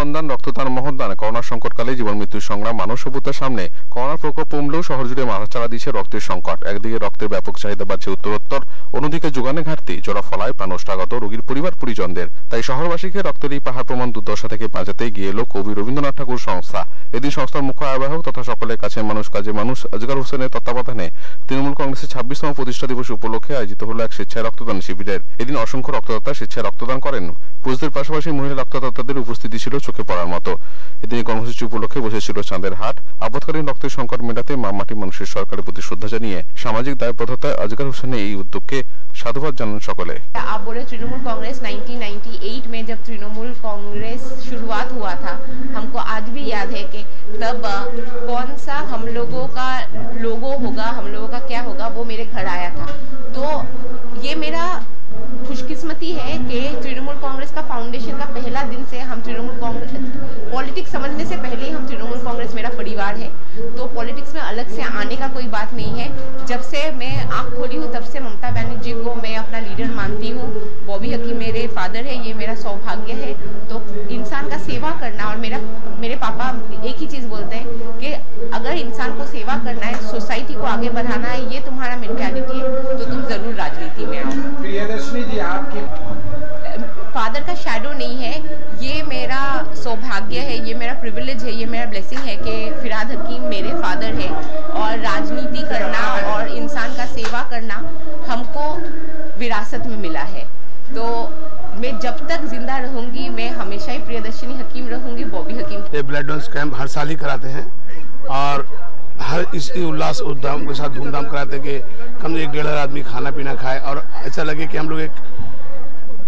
জীবনদান রক্তদান, মহদান করোনা সংকটকালে জীবন মৃত্যুর সংগ্রাম, মানব সভ্যতার সামনে করোনার প্রকোপ কমলেও শহর জুড়ে মাথাচাড়া দিচ্ছে রক্তের সংকট। একদিকে রক্তের ব্যাপক চাহিদা বাড়ছে উত্তরোত্তর, অন্যদিকে যোগানে ঘাটতি জোড়া ফলায় প্রাণষ্টাগত রোগীর পরিবার, পরিজনদের। তাই শহরবাসীকে রক্তের এই পাহাড় প্রমাণ দুর্দশা থেকে বাঁচাতে গিয়ে এলো কবি রবীন্দ্রনাথ ঠাকুর সংস্থা। এদিন সংস্থার মুখ্য আহ্বায়ক তথা সকলের কাছে মানুষ কাজে মানুষ আজগার হোসেনের তত্ত্বাবধানে তৃণমূল কংগ্রেসের ছাব্বিশতম প্রতিষ্ঠা দিবস উপলক্ষে আয়োজিত হলো এক স্বেচ্ছায় রক্তদান শিবিরের। এদিন অসংখ্য রক্তদাতা স্বেচ্ছায় রক্তদান করেন। পুরুষদের পাশাপাশি মহিলা রক্তদাতাদের উপস্থিতি ছিল চোখে পড়ার মতো। এদিনে কর্মসূচি উপলক্ষে বসেছিল চাঁদের হাট। আপাতকালীন রক্তের সংকট মেটাতে মা মাটি মানুষের সরকারের প্রতি শ্রদ্ধা জানিয়ে সামাজিক দায়বদ্ধতায় আজগার হোসেনের এই উদ্যোগকে সাধুবাদ জানান সকলে। তৃণমূল কংগ্রেস मैं अपना लीडर मानती हूँ। बॉबी हकीम मेरे फादर है ये मेरा सौभाग्य है। तो इंसान का सेवा करना और मेरा मेरे पापा एक ही चीज़ बोलते हैं कि अगर इंसान को सेवा करना है सोसाइटी को आगे बढ़ाना है ये तुम्हारा मेंटालिटी है तो तुम ज़रूर राजनीति में आओ। प्रियदर्शनी जी आपकी फादर का शेडो नहीं है। ये मेरा सौभाग्य है ये मेरा प्रिविलेज है ये मेरा ब्लेसिंग है कि फिराद हकीम मेरे फादर है और राजनीति करना और इंसान का सेवा करना हमको विरासत में मिला है तो मैं जब तक ज़िंदा रहूँगी मैं हमेशा ही प्रियदर्शनी हकीम रहूँगी, बॉबी हकीम। ये ब्लड डोनेस कैंप हर साल ही कराते हैं और हर इसी उल्लास, उद्दाम के साथ धूमधाम कराते हैं कि कम से एक डेढ़ हज़ार आदमी खाना पीना खाए और ऐसा लगे कि हम लोग एक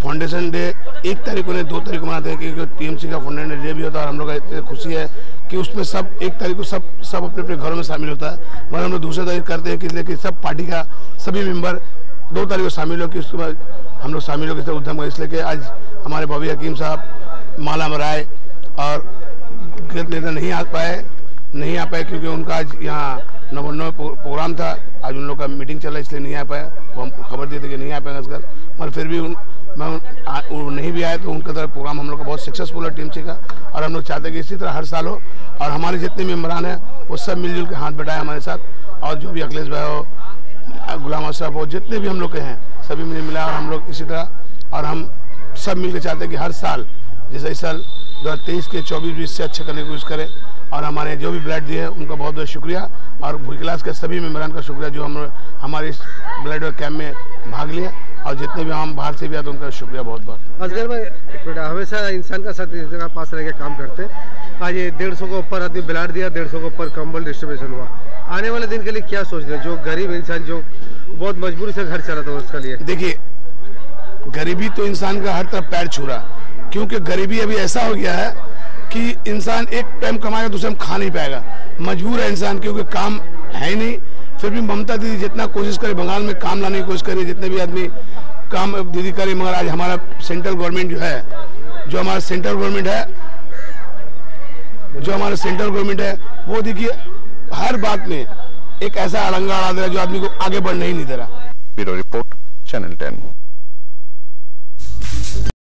फाउंडेशन डे, एक तारीख को नहीं, दो तारीख को मनाते हैं क्योंकि टीएमसी का फाउंडेशन डे भी होता है और हम लोग का इतनी खुशी है कि उसमें सब, एक तारीख को सब सब अपने अपने घरों में शामिल होता है। मगर हम लोग दूसरे तारीख करते हैं कि इसलिए कि सब पार्टी का सभी मेंबर दो तारीख को शामिल हो कि उसके बाद हम लोग शामिल हो के उद्यम करें इसलिए कि आज हमारे बॉबी हकीम साहब माला मराए और गलत नेता नहीं आ पाए नहीं आ पाए क्योंकि उनका आज यहाँ नवन्नवे प्रोग्राम था। आज उन लोग का मीटिंग चला इसलिए नहीं आ पाया वो हम खबर दी थी कि नहीं आ पाएँगे असगर मगर फिर भी उन मैं उन, आ, वो नहीं भी आए तो उनका तरफ़ प्रोग्राम हम लोग का बहुत सक्सेसफुल है टीम सी का। और हम लोग चाहते हैं कि इसी तरह हर साल हो। और हमारे जितने मेम्बरान हैं वो सब मिलजुल के हाथ बैठाए हमारे साथ। और जो भी अखिलेश भाई हो गुलाम अशरफ हो जितने भी हम लोग के हैं सभी मिले मिला और हम लोग इसी तरह और हम सब मिलकर चाहते हैं कि हर साल जैसे इस साल दो हज़ार तेईस के चौबीस बीस से अच्छा करने की कोशिश करें और हमारे जो भी ब्लड दिए उनका बहुत बहुत शुक्रिया। और भूल क्लास के सभी मेम्बरान का शुक्रिया जो हम हमारे इस ब्लड कैंप में भाग लिए और जितने भी हम बाहर से भी आते उनका शुक्रिया बहुत बहुत। असगर भाई एक मिनट हमेशा इंसान का साथ का पास रह के काम करते आज ये डेढ़ सौ को ऊपर आदमी ब्लड दिया डेढ़ सौ के ऊपर कंबल डिस्ट्रीब्यूशन हुआ। आने वाले दिन के लिए क्या सोच रहे जो गरीब इंसान जो बहुत मजबूरी से घर चला था उसके लिए। देखिए गरीबी तो इंसान का हर तरफ़ पैर छू रहा क्योंकि गरीबी अभी ऐसा हो गया है कि इंसान एक टाइम कमाएगा, दूसरे में खा नहीं पाएगा। मजबूर है इंसान, क्योंकि काम है ही नहीं। फिर भी ममता दीदी जितना कोशिश करे, बंगाल में काम लाने की कोशिश करे, जितने भी आदमी काम दीदी करे, मगर आज हमारा सेंट्रल गवर्नमेंट जो है, जो हमारा सेंट्रल गवर्नमेंट है, जो हमारा सेंट्रल गवर्नमेंट है, वो देखिए, हर बात में एक ऐसा अड़ंगा अड़ा दे रहा जो आदमी को आगे बढ़ने ही नहीं दे रहा। Bureau report, channel ten.